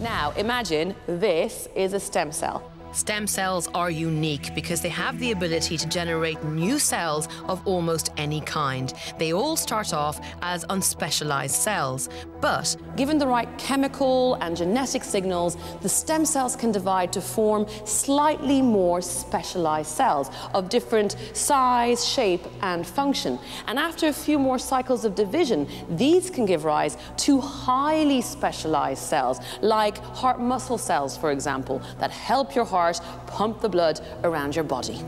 Now, imagine this is a stem cell. Stem cells are unique because they have the ability to generate new cells of almost any kind. They all start off as unspecialized cells, but given the right chemical and genetic signals, the stem cells can divide to form slightly more specialized cells of different size, shape, and function. And after a few more cycles of division, these can give rise to highly specialized cells, like heart muscle cells, for example, that help your heart pump the blood around your body.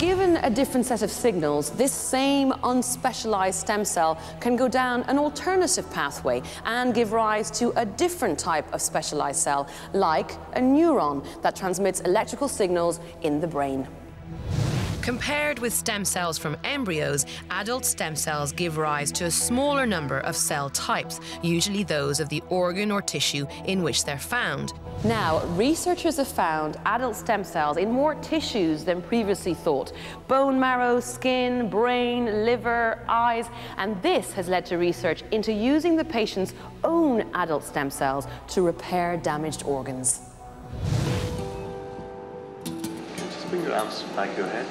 Given a different set of signals, this same unspecialized stem cell can go down an alternative pathway and give rise to a different type of specialized cell, like a neuron that transmits electrical signals in the brain. Compared with stem cells from embryos, adult stem cells give rise to a smaller number of cell types, usually those of the organ or tissue in which they're found. Now, researchers have found adult stem cells in more tissues than previously thought bone marrow, skin, brain, liver, eyes, and this has led to research into using the patient's own adult stem cells to repair damaged organs. Just bring your arms back your head.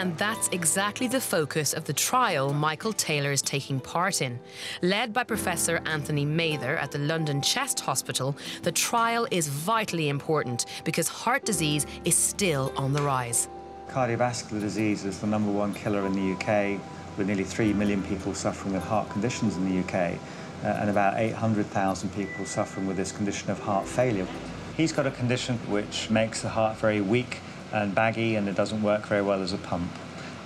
And that's exactly the focus of the trial Michael Taylor is taking part in. Led by Professor Anthony Mathur at the London Chest Hospital, the trial is vitally important because heart disease is still on the rise. Cardiovascular disease is the number one killer in the UK, with nearly 3 million people suffering with heart conditions in the UK, uh, and about 800,000 people suffering with this condition of heart failure. He's got a condition which makes the heart very weak and baggy and it doesn't work very well as a pump.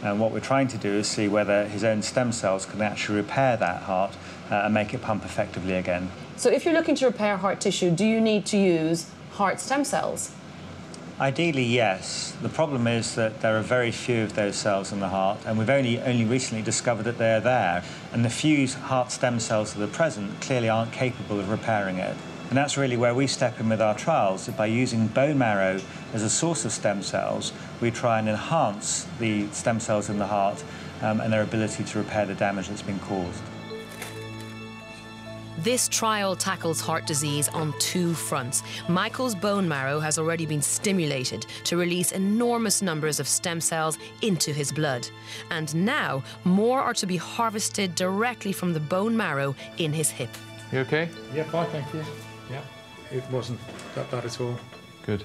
And what we're trying to do is see whether his own stem cells can actually repair that heart uh, and make it pump effectively again. So if you're looking to repair heart tissue, do you need to use heart stem cells? Ideally, yes. The problem is that there are very few of those cells in the heart, and we've only, only recently discovered that they're there. And the few heart stem cells that are present clearly aren't capable of repairing it. And that's really where we step in with our trials. By using bone marrow as a source of stem cells, we try and enhance the stem cells in the heart um, and their ability to repair the damage that's been caused. This trial tackles heart disease on two fronts. Michael's bone marrow has already been stimulated to release enormous numbers of stem cells into his blood. And now, more are to be harvested directly from the bone marrow in his hip. You okay? Yeah, fine, thank you. Yeah, it wasn't that bad at all. Good.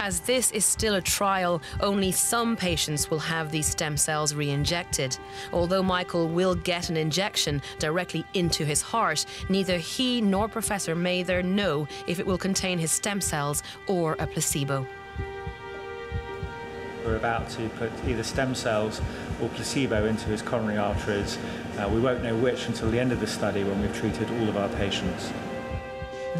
As this is still a trial, only some patients will have these stem cells re injected. Although Michael will get an injection directly into his heart, neither he nor Professor Mathur know if it will contain his stem cells or a placebo. We're about to put either stem cells or placebo into his coronary arteries. Uh, we won't know which until the end of the study when we've treated all of our patients.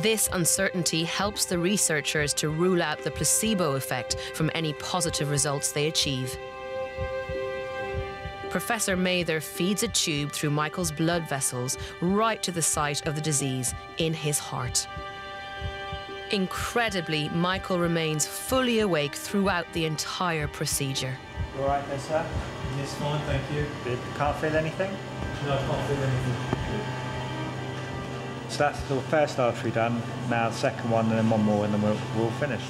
This uncertainty helps the researchers to rule out the placebo effect from any positive results they achieve. Professor Mathur feeds a tube through Michael's blood vessels right to the site of the disease in his heart. Incredibly, Michael remains fully awake throughout the entire procedure. All right there, sir? Yes, fine, thank you. Good. Can't feel anything? No, I can't feel anything. So that's the first artery done. Now the second one and then one more and then we're, we're all finished.